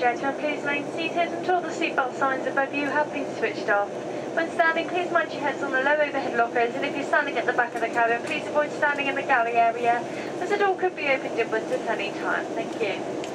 Please remain seated until the seatbelt signs above you have been switched off. When standing, please mind your heads on the low overhead lockers, and if you're standing at the back of the cabin, please avoid standing in the galley area, as the door could be opened inwards at any time. Thank you.